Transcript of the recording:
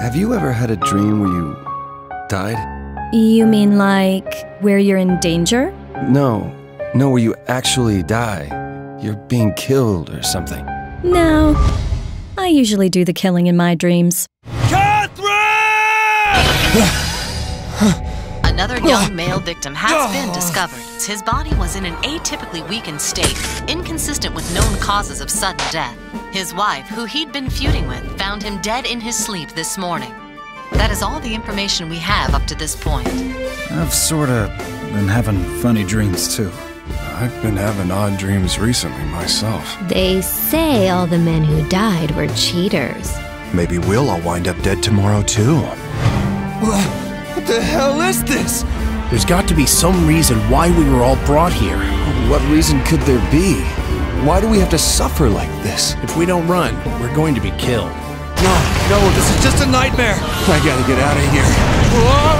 Have you ever had a dream where you died? You mean like where you're in danger? No. No, where you actually die. You're being killed or something. No. I usually do the killing in my dreams. Catherine! Another young male victim has been discovered. His body was in an atypically weakened state, inconsistent with known causes of sudden death. His wife, who he'd been feuding with, found him dead in his sleep this morning. That is all the information we have up to this point. I've sorta been having funny dreams too. I've been having odd dreams recently myself. They say all the men who died were cheaters. Maybe we'll all wind up dead tomorrow, too. What the hell is this? There's got to be some reason why we were all brought here. What reason could there be? Why do we have to suffer like this? If we don't run, we're going to be killed. No, no, this is just a nightmare. I gotta get out of here.